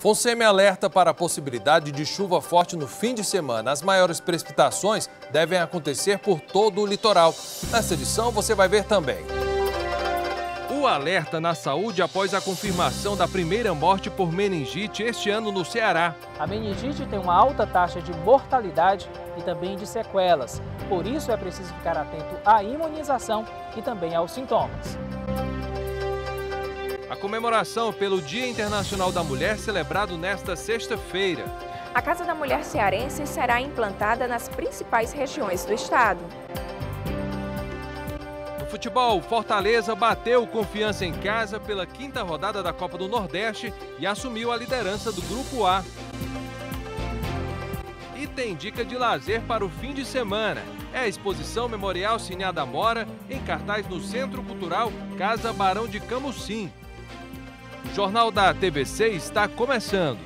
Fonseme alerta para a possibilidade de chuva forte no fim de semana. As maiores precipitações devem acontecer por todo o litoral. Nesta edição você vai ver também. O alerta na saúde após a confirmação da primeira morte por meningite este ano no Ceará. A meningite tem uma alta taxa de mortalidade e também de sequelas. Por isso é preciso ficar atento à imunização e também aos sintomas. Comemoração pelo Dia Internacional da Mulher, celebrado nesta sexta-feira. A Casa da Mulher Cearense será implantada nas principais regiões do estado. No futebol, Fortaleza bateu confiança em casa pela quinta rodada da Copa do Nordeste e assumiu a liderança do Grupo A. E tem dica de lazer para o fim de semana. É a exposição Memorial Cine Mora, em cartaz no Centro Cultural Casa Barão de Camusim. O Jornal da TVC está começando.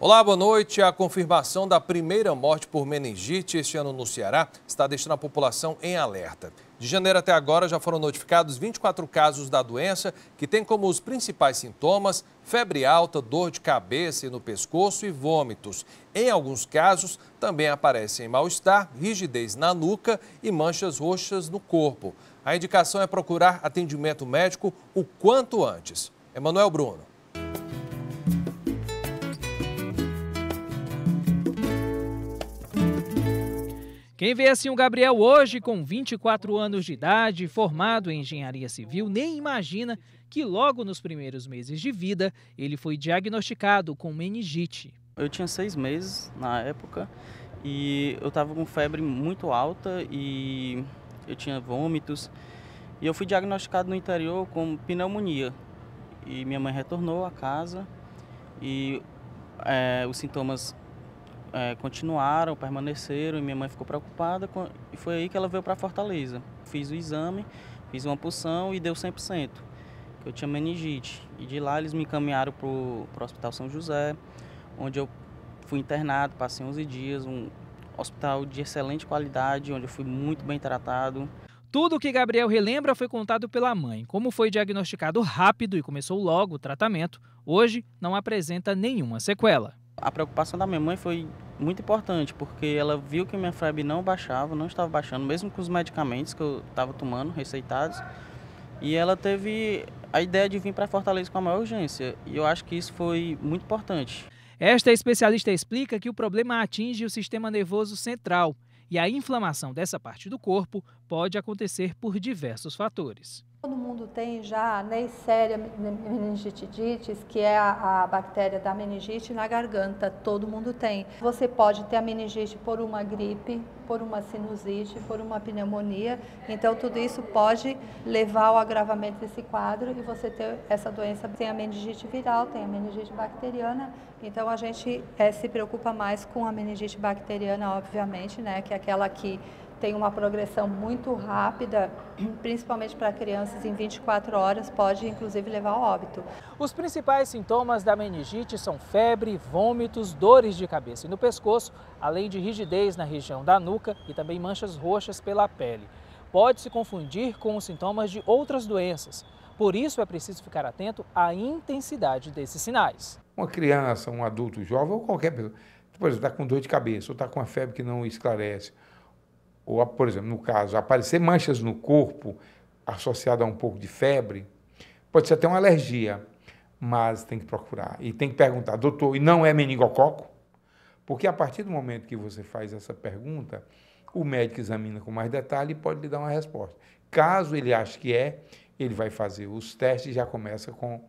Olá, boa noite. A confirmação da primeira morte por meningite este ano no Ceará está deixando a população em alerta. De janeiro até agora já foram notificados 24 casos da doença, que tem como os principais sintomas febre alta, dor de cabeça e no pescoço e vômitos. Em alguns casos, também aparecem mal-estar, rigidez na nuca e manchas roxas no corpo. A indicação é procurar atendimento médico o quanto antes. Emanuel Bruno. Quem vê assim o Gabriel hoje, com 24 anos de idade, formado em engenharia civil, nem imagina que logo nos primeiros meses de vida ele foi diagnosticado com meningite. Eu tinha seis meses na época e eu estava com febre muito alta e eu tinha vômitos. E eu fui diagnosticado no interior com pneumonia. E minha mãe retornou à casa e é, os sintomas é, continuaram, permaneceram e minha mãe ficou preocupada com, e foi aí que ela veio para Fortaleza. Fiz o exame, fiz uma pulsão e deu 100%, que eu tinha meningite. E de lá eles me encaminharam para o Hospital São José, onde eu fui internado, passei 11 dias, um hospital de excelente qualidade, onde eu fui muito bem tratado. Tudo o que Gabriel relembra foi contado pela mãe. Como foi diagnosticado rápido e começou logo o tratamento, hoje não apresenta nenhuma sequela. A preocupação da minha mãe foi muito importante, porque ela viu que minha febre não baixava, não estava baixando, mesmo com os medicamentos que eu estava tomando, receitados. E ela teve a ideia de vir para Fortaleza com a maior urgência. E eu acho que isso foi muito importante. Esta especialista explica que o problema atinge o sistema nervoso central e a inflamação dessa parte do corpo pode acontecer por diversos fatores. Todo mundo tem já a Neisseria meningitidis, que é a, a, bactéria da meningite na garganta, todo mundo tem. Você pode ter a meningite por uma gripe, por uma sinusite, por uma pneumonia, então tudo isso pode levar ao agravamento desse quadro e você ter essa doença. Tem a meningite viral, tem a meningite bacteriana, então a gente é, se preocupa mais com a meningite bacteriana, obviamente, né, que é aquela que tem uma progressão muito rápida, principalmente para crianças em 24 horas, pode inclusive levar ao óbito. Os principais sintomas da meningite são febre, vômitos, dores de cabeça e no pescoço, além de rigidez na região da nuca e também manchas roxas pela pele. Pode se confundir com os sintomas de outras doenças. Por isso é preciso ficar atento à intensidade desses sinais. Uma criança, um adulto jovem ou qualquer pessoa, por exemplo, está com dor de cabeça ou está com uma febre que não esclarece, ou, por exemplo, no caso, aparecer manchas no corpo associada a um pouco de febre, pode ser até uma alergia, mas tem que procurar. E tem que perguntar, doutor, e não é meningococo? Porque a partir do momento que você faz essa pergunta, o médico examina com mais detalhe e pode lhe dar uma resposta. Caso ele ache que é, ele vai fazer os testes e já começa com,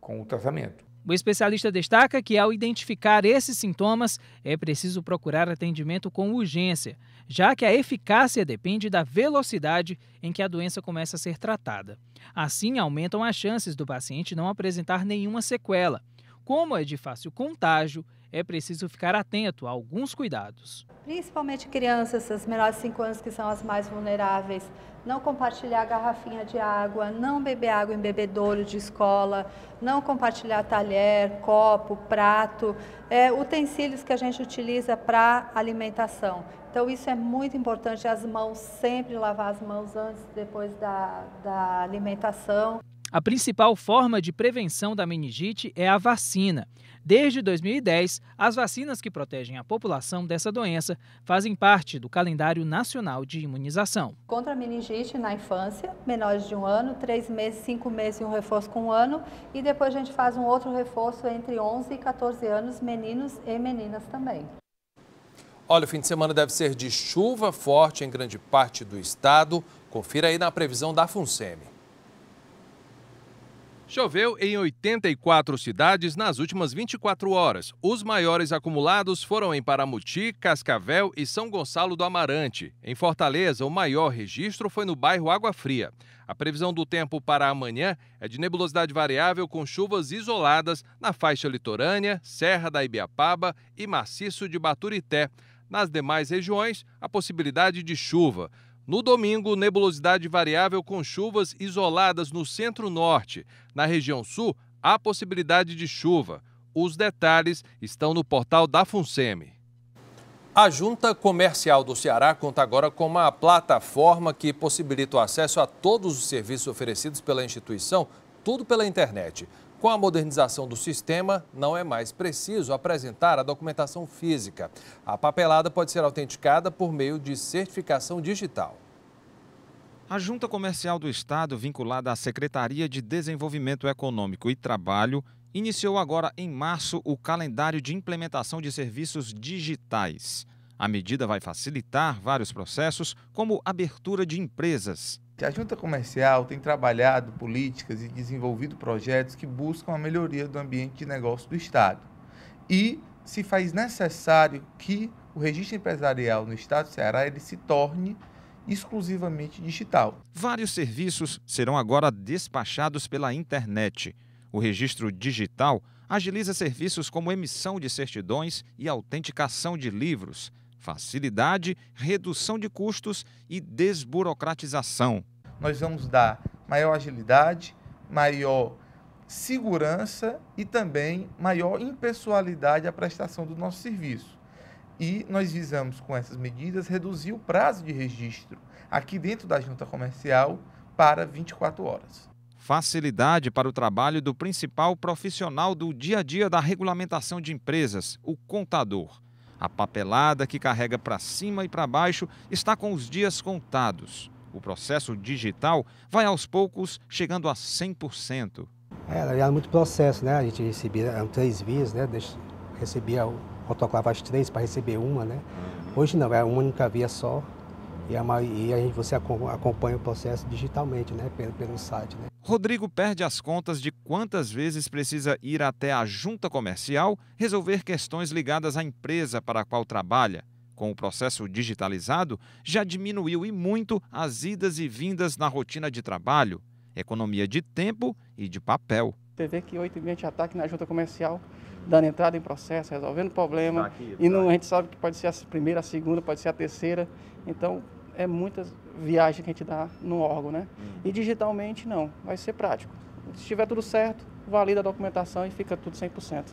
com o tratamento. O especialista destaca que, ao identificar esses sintomas, é preciso procurar atendimento com urgência, já que a eficácia depende da velocidade em que a doença começa a ser tratada. Assim, aumentam as chances do paciente não apresentar nenhuma sequela. Como é de fácil contágio, é preciso ficar atento a alguns cuidados. Principalmente crianças, as menores de 5 anos que são as mais vulneráveis, não compartilhar garrafinha de água, não beber água em bebedouro de escola, não compartilhar talher, copo, prato, é, utensílios que a gente utiliza para alimentação. Então isso é muito importante, as mãos, sempre lavar as mãos antes e depois da, da alimentação. A principal forma de prevenção da meningite é a vacina. Desde 2010, as vacinas que protegem a população dessa doença fazem parte do calendário nacional de imunização. Contra a meningite na infância, menores de um ano, três meses, cinco meses e um reforço com um ano. E depois a gente faz um outro reforço entre 11 e 14 anos, meninos e meninas também. Olha, o fim de semana deve ser de chuva forte em grande parte do estado. Confira aí na previsão da FUNSEMI. Choveu em 84 cidades nas últimas 24 horas. Os maiores acumulados foram em Paramuti, Cascavel e São Gonçalo do Amarante. Em Fortaleza, o maior registro foi no bairro Água Fria. A previsão do tempo para amanhã é de nebulosidade variável com chuvas isoladas na faixa litorânea, Serra da Ibiapaba e Maciço de Baturité. Nas demais regiões, a possibilidade de chuva. No domingo, nebulosidade variável com chuvas isoladas no centro-norte. Na região sul, há possibilidade de chuva. Os detalhes estão no portal da FUNSEMI. A Junta Comercial do Ceará conta agora com uma plataforma que possibilita o acesso a todos os serviços oferecidos pela instituição, tudo pela internet. Com a modernização do sistema, não é mais preciso apresentar a documentação física. A papelada pode ser autenticada por meio de certificação digital. A Junta Comercial do Estado, vinculada à Secretaria de Desenvolvimento Econômico e Trabalho, iniciou agora em março o calendário de implementação de serviços digitais. A medida vai facilitar vários processos, como abertura de empresas, a Junta Comercial tem trabalhado políticas e desenvolvido projetos que buscam a melhoria do ambiente de negócio do Estado. E se faz necessário que o registro empresarial no Estado do Ceará ele se torne exclusivamente digital. Vários serviços serão agora despachados pela internet. O registro digital agiliza serviços como emissão de certidões e autenticação de livros, facilidade, redução de custos e desburocratização. Nós vamos dar maior agilidade, maior segurança e também maior impessoalidade à prestação do nosso serviço. E nós visamos, com essas medidas, reduzir o prazo de registro aqui dentro da junta comercial para 24 horas. Facilidade para o trabalho do principal profissional do dia a dia da regulamentação de empresas, o contador. A papelada que carrega para cima e para baixo está com os dias contados. O processo digital vai aos poucos chegando a 100%. É, era muito processo, né? A gente recebia eram três vias, né? Recebia o autoclave as três para receber uma, né? Hoje não, é uma única via só. E a, e a gente, você acompanha o processo digitalmente, né? Pelo, pelo site, né? Rodrigo perde as contas de quantas vezes precisa ir até a junta comercial resolver questões ligadas à empresa para a qual trabalha. Com o processo digitalizado, já diminuiu e muito as idas e vindas na rotina de trabalho, economia de tempo e de papel. Você vê que 8 e meia já está aqui na junta comercial, dando entrada em processo, resolvendo problema. Tá aqui, e não, a gente sabe que pode ser a primeira, a segunda, pode ser a terceira. Então, é muitas viagens que a gente dá no órgão, né? Hum. E digitalmente não, vai ser prático. Se estiver tudo certo, valida a documentação e fica tudo 100%.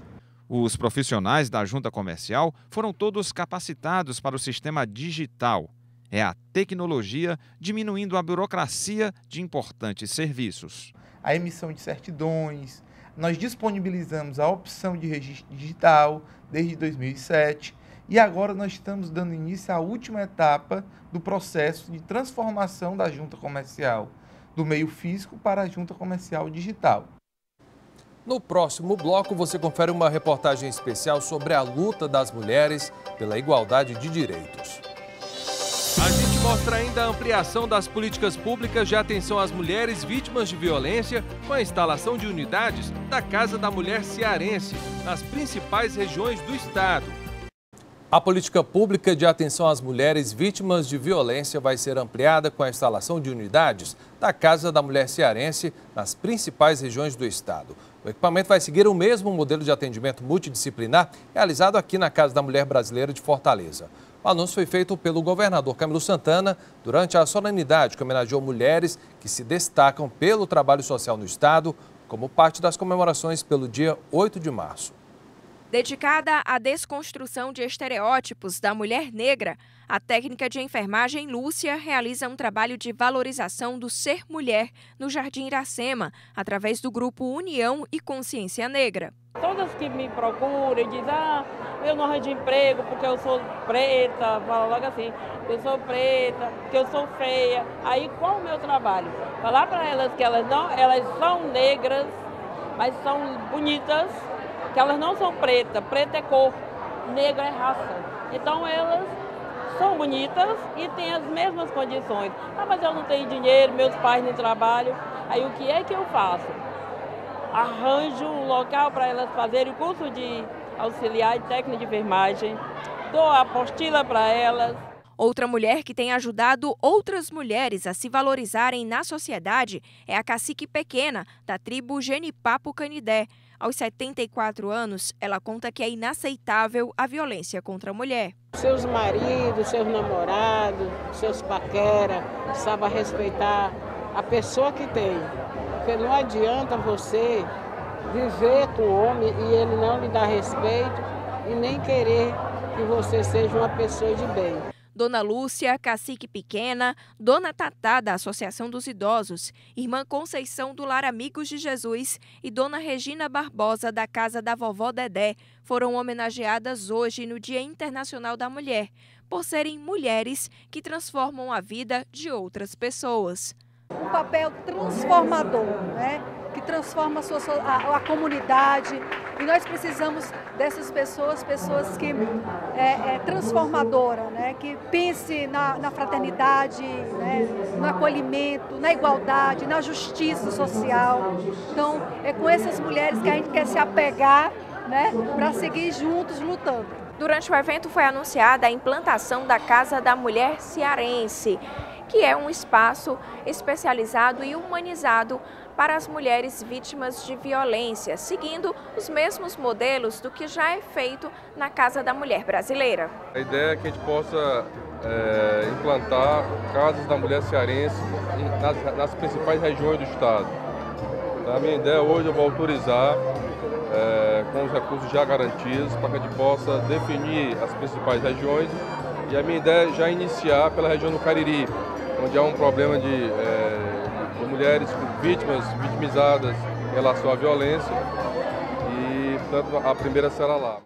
Os profissionais da junta comercial foram todos capacitados para o sistema digital. É a tecnologia diminuindo a burocracia de importantes serviços. A emissão de certidões, nós disponibilizamos a opção de registro digital desde 2007 e agora nós estamos dando início à última etapa do processo de transformação da junta comercial do meio físico para a junta comercial digital. No próximo bloco, você confere uma reportagem especial sobre a luta das mulheres pela igualdade de direitos. A gente mostra ainda a ampliação das políticas públicas de atenção às mulheres vítimas de violência com a instalação de unidades da Casa da Mulher Cearense nas principais regiões do estado. A política pública de atenção às mulheres vítimas de violência vai ser ampliada com a instalação de unidades da Casa da Mulher Cearense nas principais regiões do estado. O equipamento vai seguir o mesmo modelo de atendimento multidisciplinar realizado aqui na Casa da Mulher Brasileira de Fortaleza. O anúncio foi feito pelo governador Camilo Santana durante a solenidade que homenageou mulheres que se destacam pelo trabalho social no Estado, como parte das comemorações pelo dia 8 de março. Dedicada à desconstrução de estereótipos da mulher negra, a técnica de enfermagem Lúcia realiza um trabalho de valorização do ser mulher no Jardim Iracema, através do grupo União e Consciência Negra. Todas que me procuram e dizem, ah, eu não arranjo emprego porque eu sou preta, fala logo assim, eu sou preta, que eu sou feia. Aí qual o meu trabalho? Falar para elas que elas não, elas são negras, mas são bonitas que elas não são preta, preta é cor, negra é raça. Então elas são bonitas e têm as mesmas condições. Ah, mas eu não tenho dinheiro, meus pais não trabalham. Aí o que é que eu faço? Arranjo um local para elas fazerem o curso de auxiliar e técnica de enfermagem, dou a apostila para elas. Outra mulher que tem ajudado outras mulheres a se valorizarem na sociedade é a cacique pequena, da tribo Genipapo Canidé. Aos 74 anos, ela conta que é inaceitável a violência contra a mulher. Seus maridos, seus namorados, seus paquera, saiba respeitar a pessoa que tem. Porque não adianta você viver com um homem e ele não lhe dar respeito e nem querer que você seja uma pessoa de bem. Dona Lúcia, Cacique Pequena, Dona Tatá, da Associação dos Idosos, Irmã Conceição do Lar Amigos de Jesus e Dona Regina Barbosa, da Casa da Vovó Dedé, foram homenageadas hoje no Dia Internacional da Mulher, por serem mulheres que transformam a vida de outras pessoas. Um papel transformador, né? que transforma a, sua, a, a, comunidade. E nós precisamos dessas pessoas, pessoas que é, é transformadora, né? que pense na, na fraternidade, né? no acolhimento, na igualdade, na justiça social. Então, é com essas mulheres que a gente quer se apegar né? para seguir juntos lutando. Durante o evento foi anunciada a implantação da Casa da Mulher Cearense, que é um espaço especializado e humanizado para as mulheres vítimas de violência, seguindo os mesmos modelos do que já é feito na Casa da Mulher Brasileira. A ideia é que a gente possa é, implantar casas da mulher cearense nas, nas principais regiões do estado. Então, a minha ideia hoje é vou autorizar é, com os recursos já garantidos para que a gente possa definir as principais regiões e a minha ideia é já iniciar pela região do Cariri, onde há um problema de é, mulheres vítimas, vitimizadas em relação à violência e, portanto, a primeira será lá.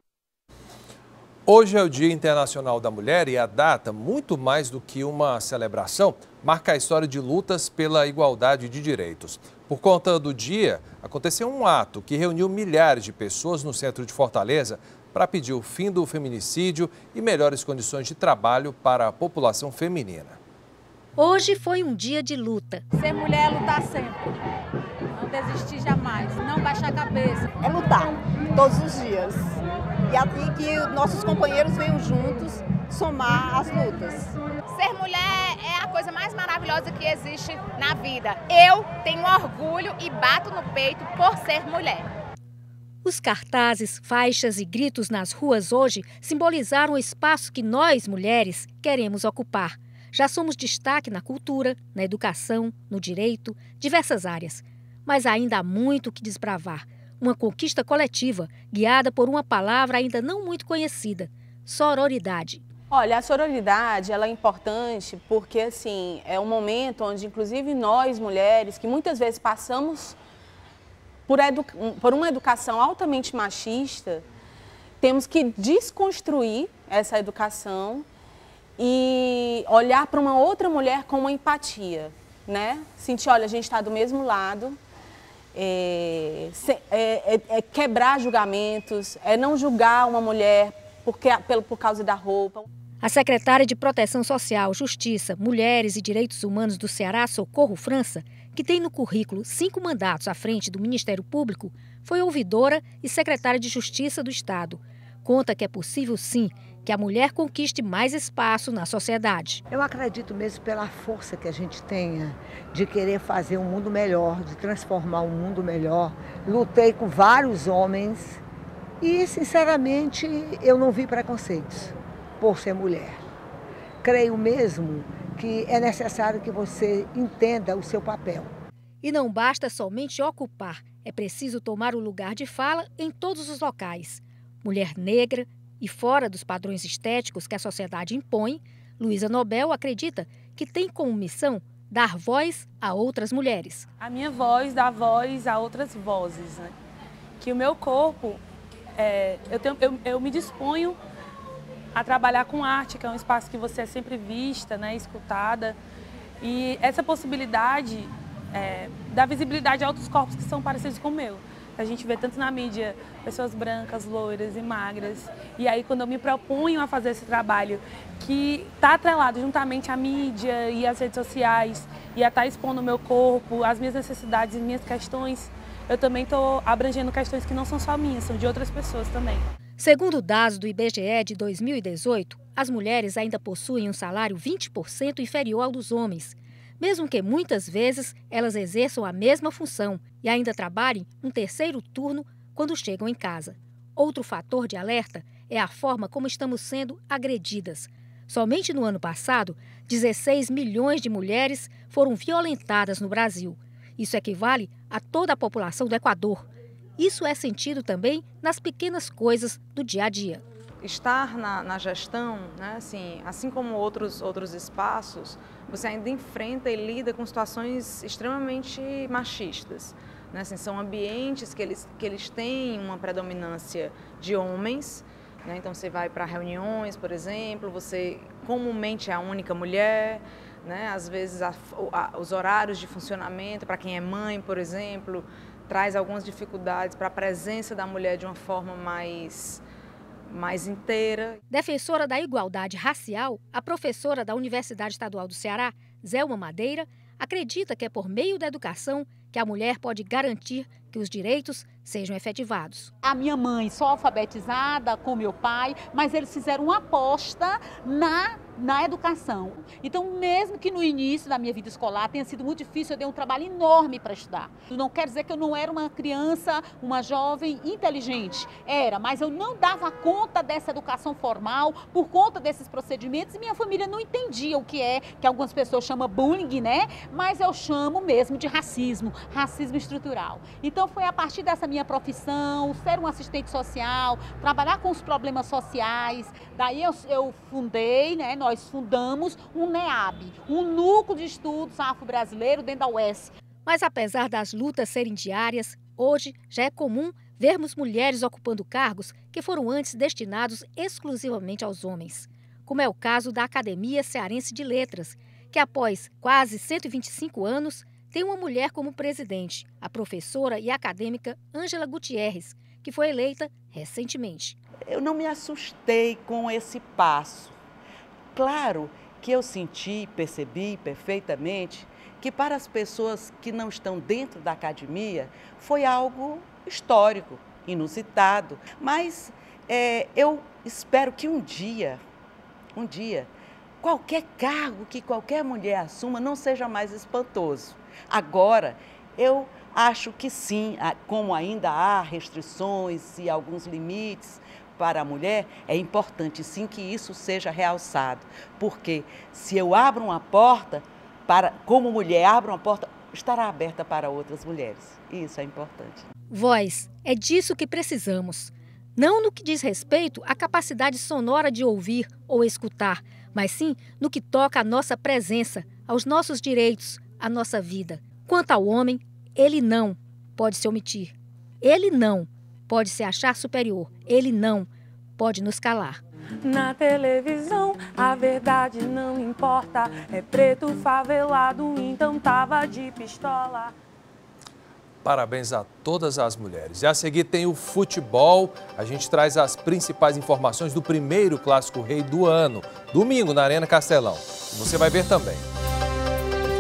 Hoje é o Dia Internacional da Mulher e a data, muito mais do que uma celebração, marca a história de lutas pela igualdade de direitos. Por conta do dia, aconteceu um ato que reuniu milhares de pessoas no centro de Fortaleza para pedir o fim do feminicídio e melhores condições de trabalho para a população feminina. Hoje foi um dia de luta. Ser mulher é lutar sempre. Não desistir jamais, não baixar a cabeça. É lutar todos os dias. E assim que nossos companheiros venham juntos somar as lutas. Ser mulher é a coisa mais maravilhosa que existe na vida. Eu tenho orgulho e bato no peito por ser mulher. Os cartazes, faixas e gritos nas ruas hoje simbolizaram o espaço que nós, mulheres, queremos ocupar já somos destaque na cultura, na educação, no direito, diversas áreas. Mas ainda há muito que desbravar. Uma conquista coletiva, guiada por uma palavra ainda não muito conhecida: sororidade. Olha, a sororidade ela é importante porque assim é um momento onde, inclusive nós mulheres, que muitas vezes passamos por, por uma educação altamente machista, temos que desconstruir essa educação e olhar para uma outra mulher com uma empatia, né? Sentir, olha, a gente está do mesmo lado, é, é, é, é, quebrar julgamentos, é não julgar uma mulher porque, pelo, por causa da roupa. A secretária de Proteção Social, Justiça, Mulheres e Direitos Humanos do Ceará, Socorro França, que tem no currículo cinco mandatos à frente do Ministério Público, foi ouvidora e secretária de Justiça do Estado. Conta que é possível, sim, que a mulher conquiste mais espaço na sociedade. Eu acredito mesmo pela força que a gente tenha de querer fazer um mundo melhor, de transformar um mundo melhor. Lutei com vários homens e, sinceramente, eu não vi preconceitos por ser mulher. Creio mesmo que é necessário que você entenda o seu papel. E não basta somente ocupar, é preciso tomar o lugar de fala em todos os locais. Mulher negra e fora dos padrões estéticos que a sociedade impõe, Luísa Nobel acredita que tem como missão dar voz a outras mulheres. A minha voz dá voz a outras vozes, né? Que o meu corpo, é, eu, tenho, eu, eu me disponho a trabalhar com arte, que é um espaço que você é sempre vista, né, escutada. E essa possibilidade é, dá visibilidade a outros corpos que são parecidos com o meu. A gente vê tanto na mídia pessoas brancas, loiras e magras. E aí, quando eu me proponho a fazer esse trabalho, que está atrelado juntamente à mídia e às redes sociais, e a estar tá expondo o meu corpo, as minhas necessidades e minhas questões, eu também estou abrangendo questões que não são só minhas, são de outras pessoas também. Segundo dados do IBGE de 2018, as mulheres ainda possuem um salário 20% inferior ao dos homens mesmo que muitas vezes elas exerçam a mesma função e ainda trabalhem um terceiro turno quando chegam em casa. Outro fator de alerta é a forma como estamos sendo agredidas. Somente no ano passado, 16 milhões de mulheres foram violentadas no Brasil. Isso equivale a toda a população do Equador. Isso é sentido também nas pequenas coisas do dia a dia. Estar na, na gestão, né, assim, assim como outros, outros espaços, você ainda enfrenta e lida com situações extremamente machistas. Né? Assim, são ambientes que eles, que eles têm uma predominância de homens. Né? Então, você vai para reuniões, por exemplo, você comumente é a única mulher. Né? Às vezes, a, a, os horários de funcionamento, para quem é mãe, por exemplo, traz algumas dificuldades para a presença da mulher de uma forma mais mais inteira. Defensora da igualdade racial, a professora da Universidade Estadual do Ceará, Zelma Madeira, acredita que é por meio da educação que a mulher pode garantir que os direitos sejam efetivados. A minha mãe só alfabetizada com meu pai, mas eles fizeram uma aposta na na educação. Então, mesmo que no início da minha vida escolar tenha sido muito difícil, eu dei um trabalho enorme para estudar. Não quer dizer que eu não era uma criança, uma jovem inteligente. Era, mas eu não dava conta dessa educação formal por conta desses procedimentos e minha família não entendia o que é, que algumas pessoas chamam bullying, né? Mas eu chamo mesmo de racismo, racismo estrutural. Então, foi a partir dessa minha profissão, ser um assistente social, trabalhar com os problemas sociais, daí eu, eu fundei, né? Nós fundamos um NEAB, um núcleo de estudos afro-brasileiro dentro da UES. Mas apesar das lutas serem diárias, hoje já é comum vermos mulheres ocupando cargos que foram antes destinados exclusivamente aos homens, como é o caso da Academia Cearense de Letras, que após quase 125 anos tem uma mulher como presidente, a professora e acadêmica Ângela Gutierrez, que foi eleita recentemente. Eu não me assustei com esse passo Claro que eu senti, percebi perfeitamente que para as pessoas que não estão dentro da academia foi algo histórico, inusitado. Mas é, eu espero que um dia, um dia, qualquer cargo que qualquer mulher assuma não seja mais espantoso. Agora, eu acho que sim, como ainda há restrições e alguns limites, para a mulher, é importante sim que isso seja realçado. Porque se eu abro uma porta, para, como mulher, abro uma porta, estará aberta para outras mulheres. E isso é importante. Voz, é disso que precisamos. Não no que diz respeito à capacidade sonora de ouvir ou escutar, mas sim no que toca à nossa presença, aos nossos direitos, à nossa vida. Quanto ao homem, ele não pode se omitir. Ele não pode se achar superior. Ele não pode nos calar. Na televisão a verdade não importa. É preto favelado, então tava de pistola. Parabéns a todas as mulheres. E a seguir tem o futebol. A gente traz as principais informações do primeiro Clássico Rei do ano, domingo na Arena Castelão. Você vai ver também.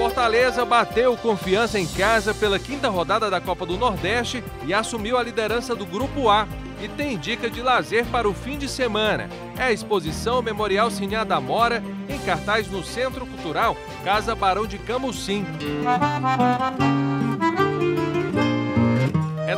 Fortaleza bateu confiança em casa pela quinta rodada da Copa do Nordeste e assumiu a liderança do Grupo A. e tem dica de lazer para o fim de semana. É a exposição Memorial Cine da Mora, em cartaz no Centro Cultural Casa Barão de Camusim.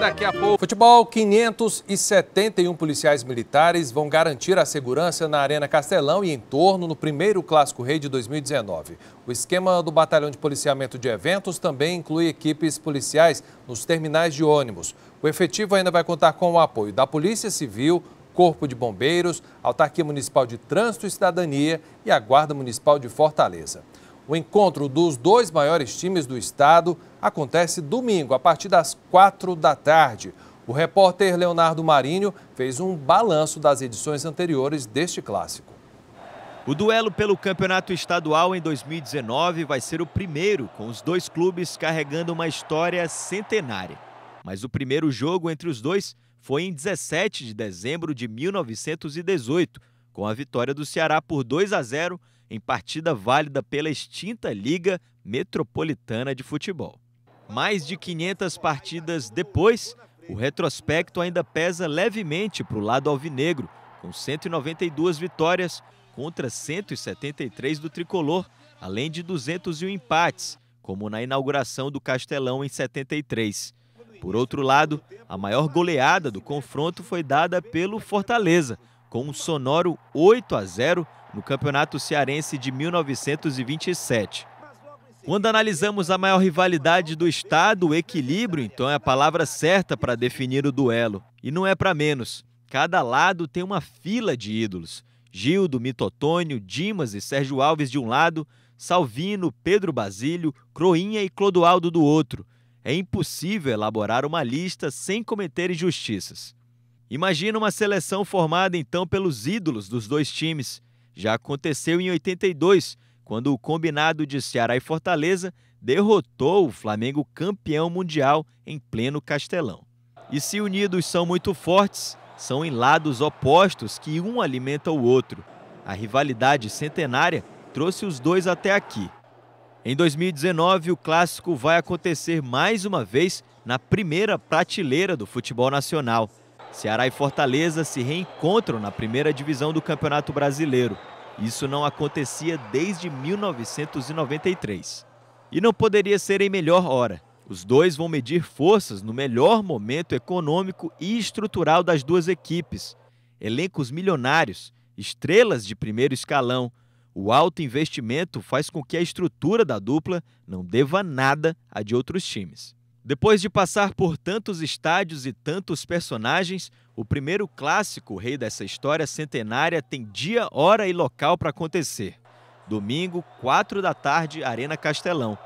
Daqui a pouco. Futebol, 571 policiais militares vão garantir a segurança na Arena Castelão e em torno no primeiro Clássico Rei de 2019. O esquema do Batalhão de Policiamento de Eventos também inclui equipes policiais nos terminais de ônibus. O efetivo ainda vai contar com o apoio da Polícia Civil, Corpo de Bombeiros, Autarquia Municipal de Trânsito e Cidadania e a Guarda Municipal de Fortaleza. O encontro dos dois maiores times do estado acontece domingo, a partir das quatro da tarde. O repórter Leonardo Marinho fez um balanço das edições anteriores deste clássico. O duelo pelo campeonato estadual em 2019 vai ser o primeiro, com os dois clubes carregando uma história centenária. Mas o primeiro jogo entre os dois foi em 17 de dezembro de 1918, com a vitória do Ceará por 2 a 0 em partida válida pela extinta Liga Metropolitana de Futebol. Mais de 500 partidas depois, o retrospecto ainda pesa levemente para o lado alvinegro, com 192 vitórias contra 173 do tricolor, além de 201 empates, como na inauguração do Castelão em 73. Por outro lado, a maior goleada do confronto foi dada pelo Fortaleza, com um sonoro 8 a 0 no Campeonato Cearense de 1927. Quando analisamos a maior rivalidade do estado, o equilíbrio, então, é a palavra certa para definir o duelo. E não é para menos. Cada lado tem uma fila de ídolos. Gildo, Mitotônio, Dimas e Sérgio Alves de um lado, Salvino, Pedro Basílio, Croinha e Clodoaldo do outro. É impossível elaborar uma lista sem cometer injustiças. Imagina uma seleção formada então pelos ídolos dos dois times. Já aconteceu em 82, quando o combinado de Ceará e Fortaleza derrotou o Flamengo campeão mundial em pleno Castelão. E se unidos são muito fortes, são em lados opostos que um alimenta o outro. A rivalidade centenária trouxe os dois até aqui. Em 2019, o clássico vai acontecer mais uma vez na primeira prateleira do futebol nacional. Ceará e Fortaleza se reencontram na primeira divisão do Campeonato Brasileiro. Isso não acontecia desde 1993. E não poderia ser em melhor hora. Os dois vão medir forças no melhor momento econômico e estrutural das duas equipes. Elencos milionários, estrelas de primeiro escalão. O alto investimento faz com que a estrutura da dupla não deva nada a de outros times. Depois de passar por tantos estádios e tantos personagens, o primeiro clássico rei dessa história centenária tem dia, hora e local para acontecer. Domingo, 4 da tarde, Arena Castelão.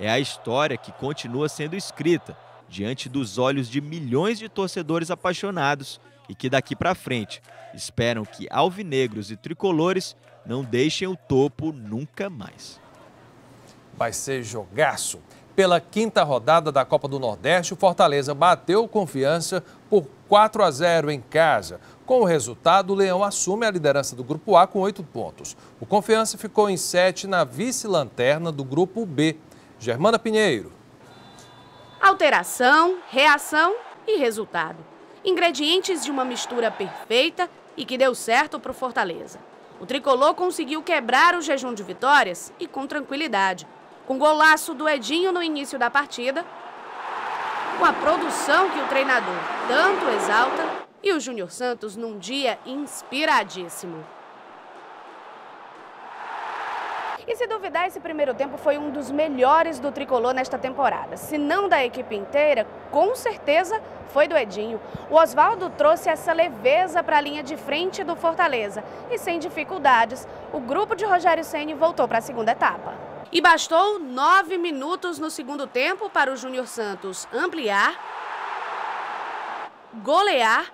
É a história que continua sendo escrita diante dos olhos de milhões de torcedores apaixonados e que daqui para frente esperam que alvinegros e tricolores não deixem o topo nunca mais. Vai ser jogaço. Pela quinta rodada da Copa do Nordeste, o Fortaleza bateu confiança por 4 a 0 em casa. Com o resultado, o Leão assume a liderança do Grupo A com oito pontos. O Confiança ficou em sete na vice-lanterna do Grupo B. Germana Pinheiro. Alteração, reação e resultado. Ingredientes de uma mistura perfeita e que deu certo para o Fortaleza. O tricolor conseguiu quebrar o jejum de vitórias e com tranquilidade com golaço do Edinho no início da partida, com a produção que o treinador tanto exalta e o Júnior Santos num dia inspiradíssimo. E se duvidar, esse primeiro tempo foi um dos melhores do tricolor nesta temporada. Se não da equipe inteira, com certeza foi do Edinho. O Oswaldo trouxe essa leveza para a linha de frente do Fortaleza. E sem dificuldades, o grupo de Rogério Ceni voltou para a segunda etapa. E bastou nove minutos no segundo tempo para o Júnior Santos ampliar, golear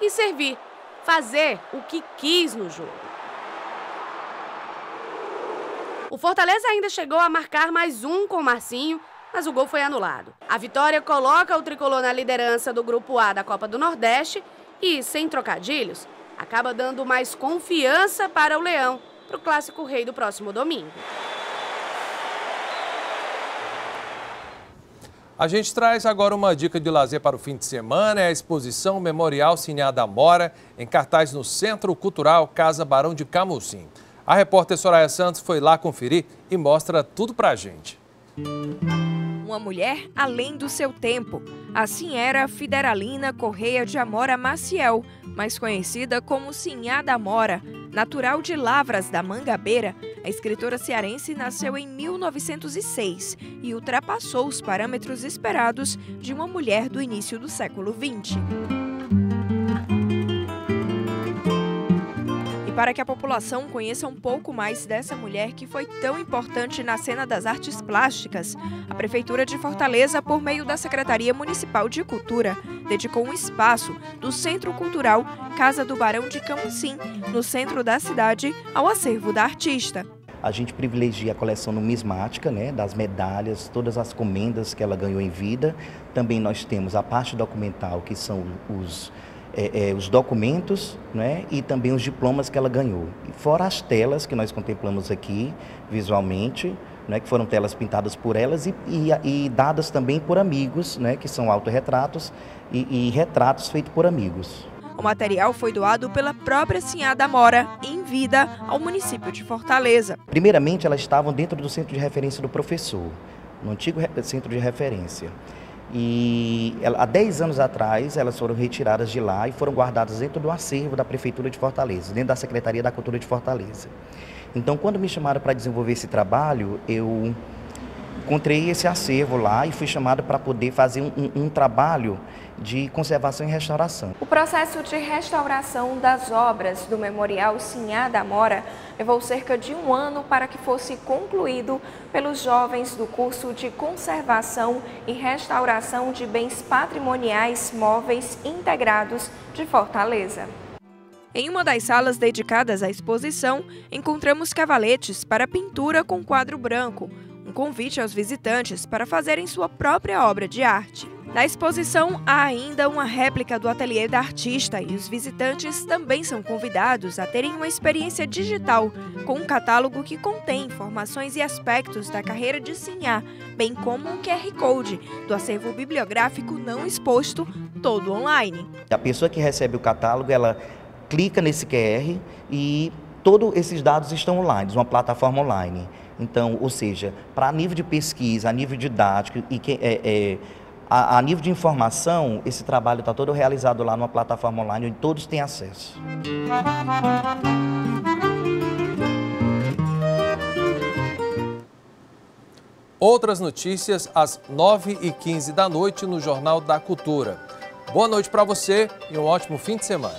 e servir, fazer o que quis no jogo. O Fortaleza ainda chegou a marcar mais um com o Marcinho, mas o gol foi anulado. A vitória coloca o tricolor na liderança do Grupo A da Copa do Nordeste e, sem trocadilhos, acaba dando mais confiança para o Leão, para o Clássico Rei do próximo domingo. A gente traz agora uma dica de lazer para o fim de semana, é a exposição Memorial Cine da Mora, em cartaz no Centro Cultural Casa Barão de Camusim. A repórter Soraya Santos foi lá conferir e mostra tudo pra gente. Uma mulher além do seu tempo. Assim era Fideralina Correia de Amora Maciel, mais conhecida como Sinhá da Mora. Natural de Lavras da Mangabeira, a escritora cearense nasceu em 1906 e ultrapassou os parâmetros esperados de uma mulher do início do século XX. Para que a população conheça um pouco mais dessa mulher que foi tão importante na cena das artes plásticas, a Prefeitura de Fortaleza, por meio da Secretaria Municipal de Cultura, dedicou um espaço do Centro Cultural Casa do Barão de Camusim, no centro da cidade, ao acervo da artista. A gente privilegia a coleção numismática, né, das medalhas, todas as comendas que ela ganhou em vida. Também nós temos a parte documental, que são os é, é, os documentos né, e também os diplomas que ela ganhou. Fora as telas que nós contemplamos aqui visualmente, né, que foram telas pintadas por elas e, e, e dadas também por amigos, né, que são autorretratos e, e retratos feitos por amigos. O material foi doado pela própria Sinhada Mora, em vida, ao município de Fortaleza. Primeiramente, elas estavam dentro do centro de referência do professor, no antigo centro de referência. E ela, há 10 anos atrás elas foram retiradas de lá e foram guardadas dentro do acervo da Prefeitura de Fortaleza, dentro da Secretaria da Cultura de Fortaleza. Então, quando me chamaram para desenvolver esse trabalho, eu encontrei esse acervo lá e fui chamado para poder fazer um, um, um, trabalho de conservação e restauração. O processo de restauração das obras do Memorial Sinhá da Mora levou cerca de um ano para que fosse concluído pelos jovens do curso de Conservação e Restauração de Bens Patrimoniais Móveis Integrados de Fortaleza. Em uma das salas dedicadas à exposição, encontramos cavaletes para pintura com quadro branco, um convite aos visitantes para fazerem sua própria obra de arte. Na exposição há ainda uma réplica do ateliê da artista e os visitantes também são convidados a terem uma experiência digital com um catálogo que contém informações e aspectos da carreira de Sinhá, bem como um QR Code do acervo bibliográfico não exposto, todo online. A pessoa que recebe o catálogo, ela clica nesse QR e todos esses dados estão online, uma plataforma online. Então, ou seja, para nível de pesquisa, a nível didático e que, é, é, a, a, nível de informação, esse trabalho está todo realizado lá numa plataforma online onde todos têm acesso. Outras notícias às 9h15 da noite no Jornal da Cultura. Boa noite para você e um ótimo fim de semana.